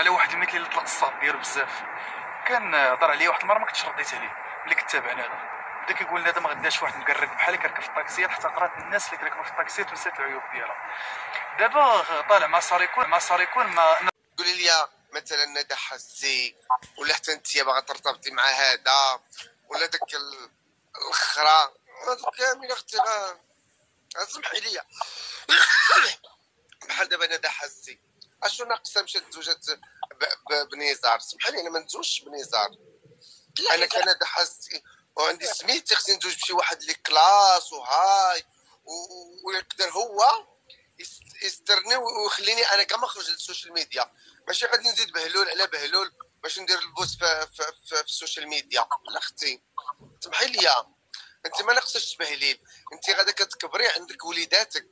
على واحد المثل اللي طلق الصاب ديالو بزاف. كان هضر عليا واحد المرة ما كنتش رديت عليه. ملي كنت تابعني هذا بدا كيقول لي هذا ما غداش واحد مقرب. بحالي كيركب في الطاكسيات حتى قرأت الناس اللي كيركبوا في الطاكسيات ونسيت العيوب ديالها. دابا طالع مع ساريكون مع ساريكون ما قولي لي مثلا ندى حسي ولا حتى أنت باغا ترتبطي مع هذا ولا داك ال- الأخرى. هادو كامل أختي غا سمحي لي بحال دابا ندى حسي اشنو ناقصة مشات ب- بنزار سمحي لي أنا ما نتزوجش بنزار أنا كندى حسي وعندي سميتي خصني نتزوج بشي واحد اللي classe و high ويقدر هو يست- يسترني ويخليني أنا كما نخرج لل social media. ماشي غادي نزيد بهلول على بهلول باش ندير ال buzz في, في, في, في ال social media. لا أختي. سمحي لي. أنت ما ناقصش تبهليل. أنت غادا كتكبري عندك وليداتك.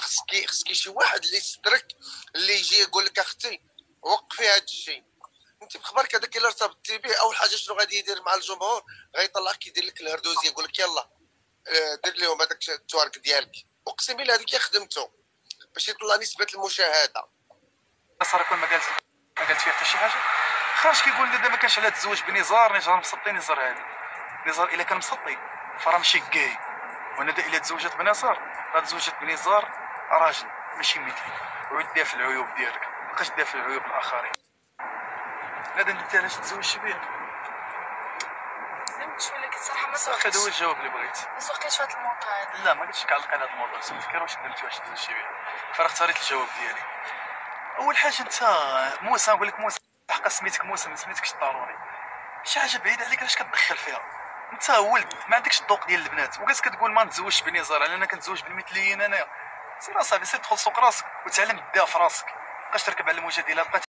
خصك خصك شي واحد اللي يسترك اللي يجي يقول لك أختي وقفي هذا الشيء أنت بخبرك هذاك اللي ارتبطتي به أول حاجة شنو غادي يدير مع الجمهور؟ غيطلعك يدير لك الهردوزي يقول لك يلا آه، دير لهم هذاك التوارك ديالك. أقسم بالله هذيك خدمته باش يطلع نسبة المشاهدة. ساريكون ما قالت ما قالت فيها حتى شي حاجة؟ خرج كيقول لي دابا كانش على تزوج بنزار نزار مسطي نزار هادي. نزار إلا كان مسطي فراه ماشي كاي. وأنا إلا تزوجت بنزار راه تزوجت بنزار راجل ماشي مثلي وعود دافع العيوب ديالك. مابقاش دافع العيوب الآخرين. هذا أنت علاش تزوجت بيه؟ فهمتش ولكن صراحة ما صافي هذا هو سوقتش الجواب اللي بغيت. ما سوقتش في هذا الموقع هذا. لا ما قلتش كعلق على هذا الموضوع سمعت كير واش ندير واش تزوجت بيه. فراه اختاريت الجواب ديالي. أول حاجة أنت موسى نقول لك موسى حق سميتك موسى ما سميتكش ضروري شي حاجة بعيدة عليك علاش كتدخل فيها؟ أنت ولد ما عندكش الذوق ديال البنات وجالس كتقول ما نتزوجش بنزار أنا كنتزوج بالمثليين انايا سير اصاحبي سير دخل سوق راسك وتعلم تدافع في راسك. مابقاش تركب على الموجه ديالها بقى